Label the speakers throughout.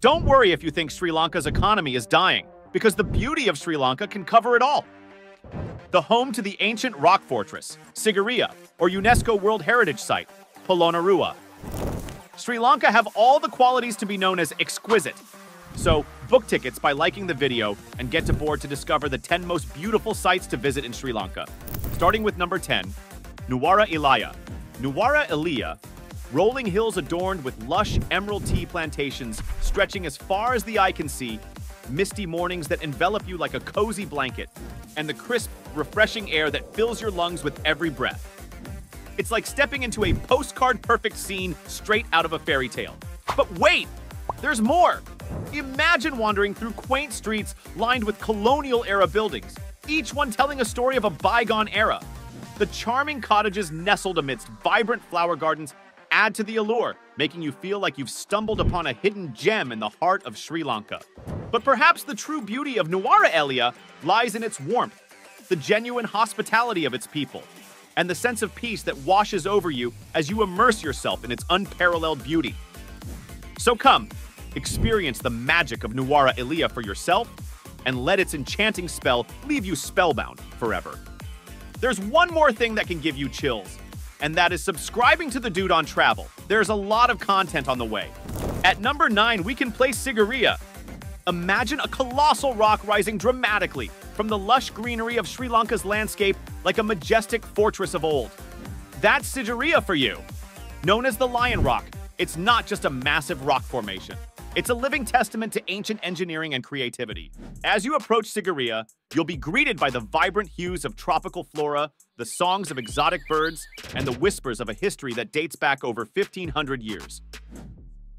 Speaker 1: Don't worry if you think Sri Lanka's economy is dying, because the beauty of Sri Lanka can cover it all. The home to the ancient rock fortress, Sigiriya, or UNESCO World Heritage Site, Polonnaruwa. Sri Lanka have all the qualities to be known as exquisite. So, book tickets by liking the video and get to board to discover the 10 most beautiful sites to visit in Sri Lanka. Starting with number 10, Nuwara Eliya. Nuwara Eliya rolling hills adorned with lush emerald tea plantations stretching as far as the eye can see, misty mornings that envelop you like a cozy blanket, and the crisp, refreshing air that fills your lungs with every breath. It's like stepping into a postcard perfect scene straight out of a fairy tale. But wait, there's more. Imagine wandering through quaint streets lined with colonial era buildings, each one telling a story of a bygone era. The charming cottages nestled amidst vibrant flower gardens add to the allure, making you feel like you've stumbled upon a hidden gem in the heart of Sri Lanka. But perhaps the true beauty of Nuwara Eliya lies in its warmth, the genuine hospitality of its people, and the sense of peace that washes over you as you immerse yourself in its unparalleled beauty. So come, experience the magic of Nuwara Eliya for yourself, and let its enchanting spell leave you spellbound forever. There's one more thing that can give you chills, and that is subscribing to the Dude on Travel. There's a lot of content on the way. At number 9, we can place Sigiriya. Imagine a colossal rock rising dramatically from the lush greenery of Sri Lanka's landscape like a majestic fortress of old. That's Sigiriya for you. Known as the Lion Rock, it's not just a massive rock formation. It's a living testament to ancient engineering and creativity. As you approach Sigiriya, you'll be greeted by the vibrant hues of tropical flora, the songs of exotic birds, and the whispers of a history that dates back over 1,500 years.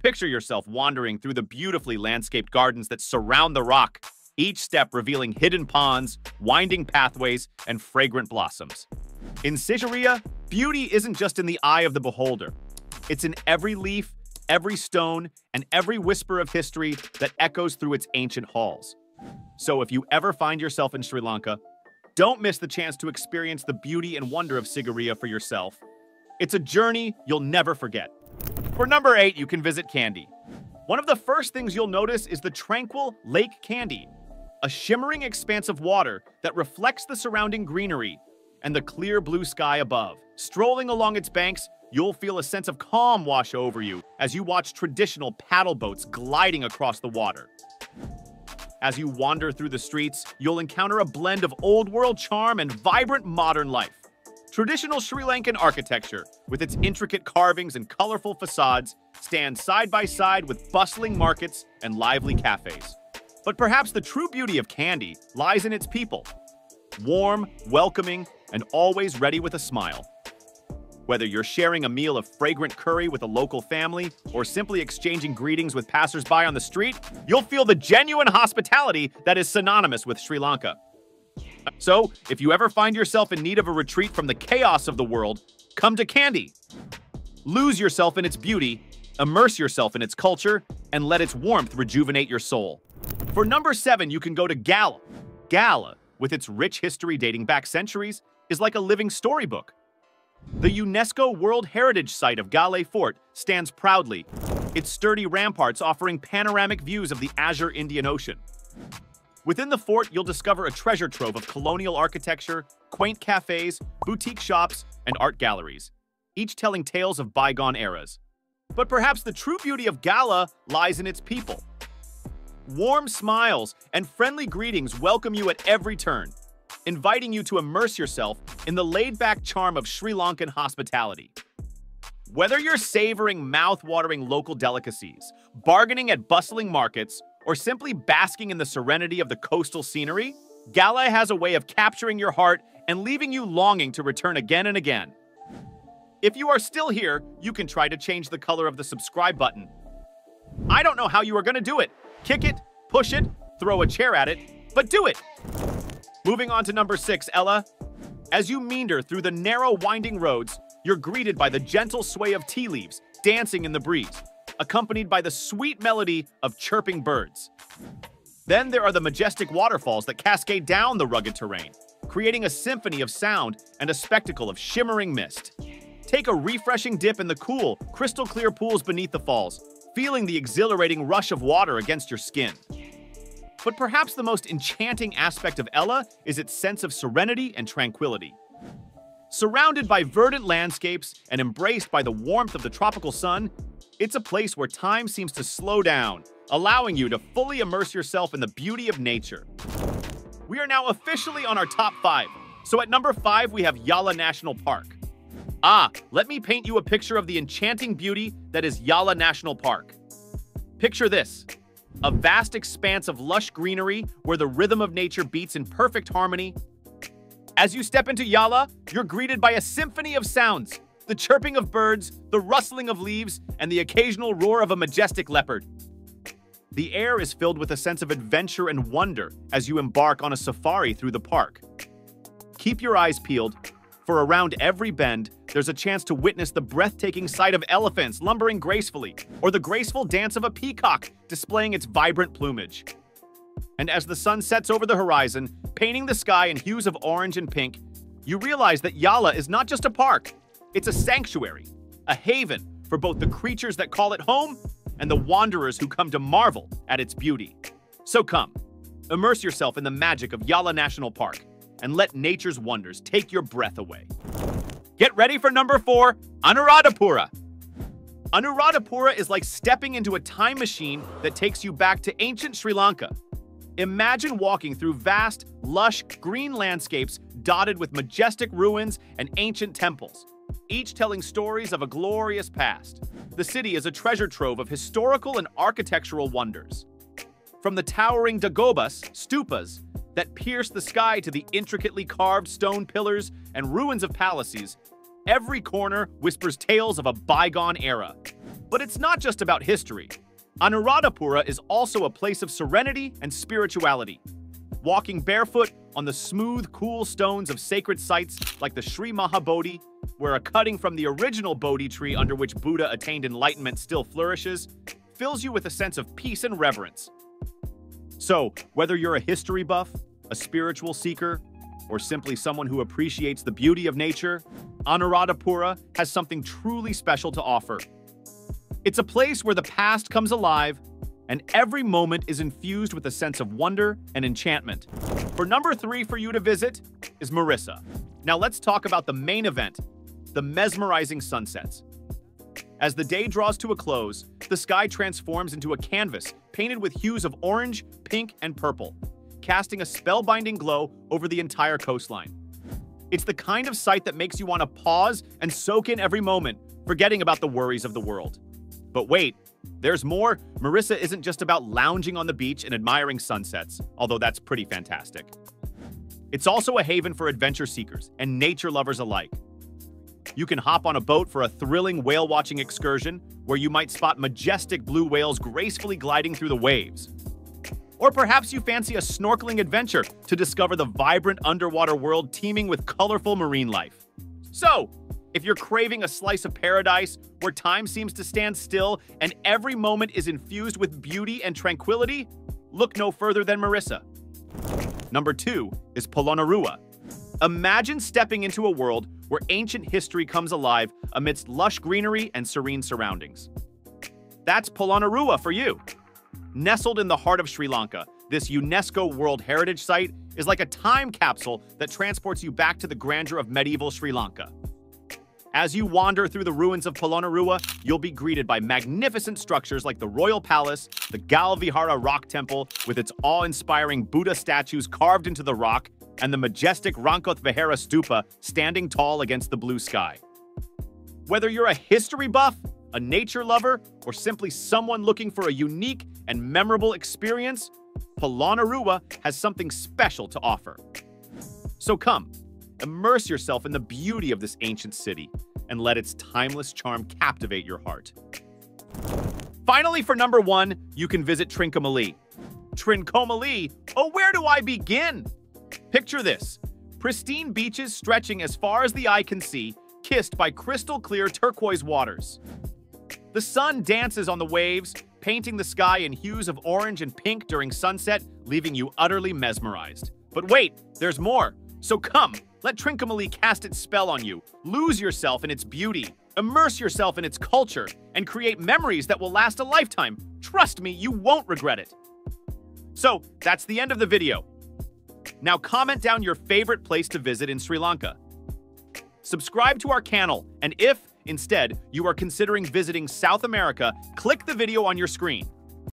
Speaker 1: Picture yourself wandering through the beautifully landscaped gardens that surround the rock, each step revealing hidden ponds, winding pathways, and fragrant blossoms. In Sigiriya, beauty isn't just in the eye of the beholder. It's in every leaf, every stone, and every whisper of history that echoes through its ancient halls. So if you ever find yourself in Sri Lanka, don't miss the chance to experience the beauty and wonder of Sigiriya for yourself. It's a journey you'll never forget. For number 8, you can visit Kandy. One of the first things you'll notice is the tranquil Lake Kandy, a shimmering expanse of water that reflects the surrounding greenery and the clear blue sky above. Strolling along its banks, you'll feel a sense of calm wash over you as you watch traditional paddle boats gliding across the water. As you wander through the streets, you'll encounter a blend of old world charm and vibrant modern life. Traditional Sri Lankan architecture, with its intricate carvings and colorful facades, stands side by side with bustling markets and lively cafes. But perhaps the true beauty of Kandy lies in its people. Warm, welcoming, and always ready with a smile. Whether you're sharing a meal of fragrant curry with a local family or simply exchanging greetings with passersby on the street, you'll feel the genuine hospitality that is synonymous with Sri Lanka. So, if you ever find yourself in need of a retreat from the chaos of the world, come to Kandy. Lose yourself in its beauty, immerse yourself in its culture, and let its warmth rejuvenate your soul. For number seven, you can go to Galle. Galle, with its rich history dating back centuries, is like a living storybook. The UNESCO World Heritage Site of Galle Fort stands proudly, its sturdy ramparts offering panoramic views of the azure Indian Ocean. Within the fort, you'll discover a treasure trove of colonial architecture, quaint cafes, boutique shops, and art galleries, each telling tales of bygone eras. But perhaps the true beauty of Galle lies in its people. Warm smiles and friendly greetings welcome you at every turn, inviting you to immerse yourself in the laid-back charm of Sri Lankan hospitality. Whether you're savoring mouth-watering local delicacies, bargaining at bustling markets, or simply basking in the serenity of the coastal scenery, Galle has a way of capturing your heart and leaving you longing to return again and again. If you are still here, you can try to change the color of the subscribe button. I don't know how you are going to do it. Kick it, push it, throw a chair at it, but do it! Moving on to number six, Ella. As you meander through the narrow, winding roads, you're greeted by the gentle sway of tea leaves dancing in the breeze, accompanied by the sweet melody of chirping birds. Then there are the majestic waterfalls that cascade down the rugged terrain, creating a symphony of sound and a spectacle of shimmering mist. Take a refreshing dip in the cool, crystal clear pools beneath the falls, feeling the exhilarating rush of water against your skin. But perhaps the most enchanting aspect of Ella is its sense of serenity and tranquility. Surrounded by verdant landscapes and embraced by the warmth of the tropical sun, it's a place where time seems to slow down, allowing you to fully immerse yourself in the beauty of nature. We are now officially on our top five. So at number five, we have Yala National Park. Ah, let me paint you a picture of the enchanting beauty that is Yala National Park. Picture this a vast expanse of lush greenery where the rhythm of nature beats in perfect harmony. As you step into Yala, you're greeted by a symphony of sounds the chirping of birds, the rustling of leaves, and the occasional roar of a majestic leopard. The air is filled with a sense of adventure and wonder as you embark on a safari through the park. Keep your eyes peeled, for around every bend, there's a chance to witness the breathtaking sight of elephants lumbering gracefully, or the graceful dance of a peacock displaying its vibrant plumage. And as the sun sets over the horizon, painting the sky in hues of orange and pink, you realize that Yala is not just a park, it's a sanctuary, a haven for both the creatures that call it home and the wanderers who come to marvel at its beauty. So come, immerse yourself in the magic of Yala National Park and let nature's wonders take your breath away. Get ready for number four, Anuradhapura. Anuradhapura is like stepping into a time machine that takes you back to ancient Sri Lanka. Imagine walking through vast, lush, green landscapes dotted with majestic ruins and ancient temples each telling stories of a glorious past. The city is a treasure trove of historical and architectural wonders. From the towering dagobas, stupas, that pierce the sky to the intricately carved stone pillars and ruins of palaces, every corner whispers tales of a bygone era. But it's not just about history. Anuradhapura is also a place of serenity and spirituality. Walking barefoot on the smooth, cool stones of sacred sites like the Sri Mahabodhi where a cutting from the original Bodhi tree under which Buddha attained enlightenment still flourishes, fills you with a sense of peace and reverence. So, whether you're a history buff, a spiritual seeker, or simply someone who appreciates the beauty of nature, Anuradhapura has something truly special to offer. It's a place where the past comes alive and every moment is infused with a sense of wonder and enchantment. For number three for you to visit is Mirissa. Now let's talk about the main event, the mesmerizing sunsets. As the day draws to a close, the sky transforms into a canvas painted with hues of orange, pink, and purple, casting a spellbinding glow over the entire coastline. It's the kind of sight that makes you want to pause and soak in every moment, forgetting about the worries of the world. But wait, there's more. Mirissa isn't just about lounging on the beach and admiring sunsets, although that's pretty fantastic. It's also a haven for adventure seekers and nature lovers alike. You can hop on a boat for a thrilling whale watching excursion where you might spot majestic blue whales gracefully gliding through the waves. Or perhaps you fancy a snorkeling adventure to discover the vibrant underwater world teeming with colorful marine life. So, if you're craving a slice of paradise where time seems to stand still and every moment is infused with beauty and tranquility, look no further than Mirissa. Number two is Polonnaruwa. Imagine stepping into a world where ancient history comes alive amidst lush greenery and serene surroundings. That's Polonnaruwa for you. Nestled in the heart of Sri Lanka, this UNESCO World Heritage Site is like a time capsule that transports you back to the grandeur of medieval Sri Lanka. As you wander through the ruins of Polonnaruwa, you'll be greeted by magnificent structures like the Royal Palace, the Galvihara Rock Temple with its awe-inspiring Buddha statues carved into the rock, and the majestic Rankoth Vihara Stupa standing tall against the blue sky. Whether you're a history buff, a nature lover, or simply someone looking for a unique and memorable experience, Polonnaruwa has something special to offer. So come, Immerse yourself in the beauty of this ancient city and let its timeless charm captivate your heart. Finally, for number one, you can visit Trincomalee. Trincomalee? Oh, where do I begin? Picture this pristine beaches stretching as far as the eye can see, kissed by crystal clear turquoise waters. The sun dances on the waves, painting the sky in hues of orange and pink during sunset, leaving you utterly mesmerized. But wait, there's more. So come, let Trincomalee cast its spell on you. Lose yourself in its beauty. Immerse yourself in its culture and create memories that will last a lifetime. Trust me, you won't regret it. So, that's the end of the video. Now comment down your favorite place to visit in Sri Lanka. Subscribe to our channel, and if, instead, you are considering visiting South America, click the video on your screen.